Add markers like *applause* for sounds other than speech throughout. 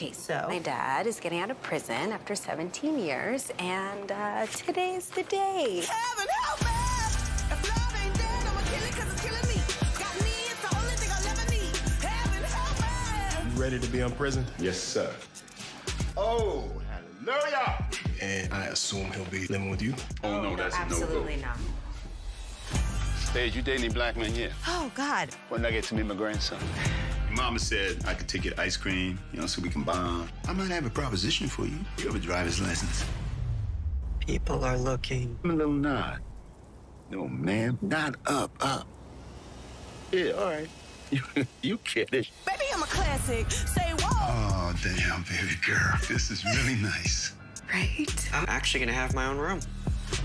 Okay, so my dad is getting out of prison after 17 years, and uh, today's the day. Heaven help me! If love ain't dead, I'ma kill it 'cause it's killing me. Got me, it's the only thing I'll ever need. Heaven help me! You ready to be in prison? Yes, sir. Oh, hallelujah! And I assume he'll be living with you. Oh, no, that's a no-go. Absolutely not. Paige, you dating any black men yet? Oh, God. When I get to meet my grandson. Your mama said I could take you ice cream, you know, so we can bond. I might have a proposition for you. You have a driver's license. People are looking. Give me a little nod. No, ma'am. Not up, up. Yeah, all right. *laughs* you kidding. Baby, I'm a classic. Say whoa. Oh, damn, baby girl. This is really nice. Right? I'm actually gonna have my own room.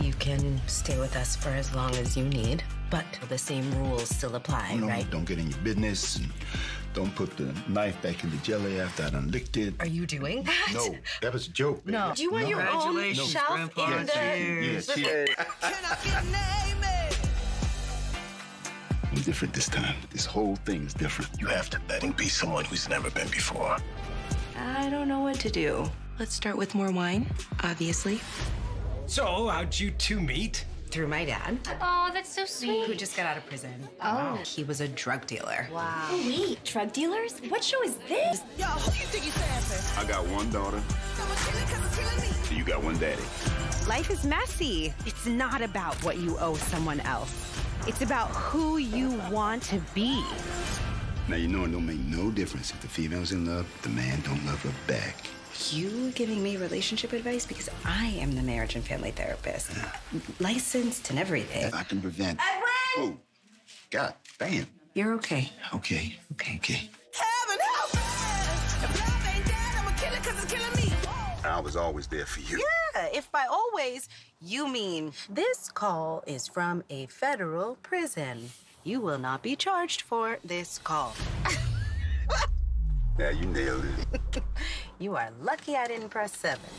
You can stay with us for as long as you need, but the same rules still apply, oh, no, right? don't get in your business. And don't put the knife back in the jelly after I done licked it. Are you doing that? No, that was a joke. Baby. No. Do you want your own shelf Grandpa. in the... Cheers. Yeah, cheers. Can I name it? I'm different this time. This whole thing is different. You have to let him be someone who's never been before. I don't know what to do. Let's start with more wine, obviously. So, how'd you two meet? Through my dad, Oh, that's so sweet. who just got out of prison. Oh. He was a drug dealer. Oh, wait, drug dealers? What show is this? Yo, who you think you sassing? I got one daughter, I'ma kill it 'cause it's killing me. and you got one daddy. Life is messy. It's not about what you owe someone else. It's about who you want to be. Now you know it don't make no difference if the female's in love, the man don't love her back. You giving me relationship advice because I am the marriage and family therapist, licensed and everything. If I can prevent. Edwin! Oh, God damn. You're okay. Okay. Okay. Okay. Heaven help me! If love ain't dead, I'ma kill it 'cause it's killing me. I was always there for you. Yeah, if by always you mean this call is from a federal prison, you will not be charged for this call. *laughs* Yeah, you nailed it. *laughs* You are lucky I didn't press seven.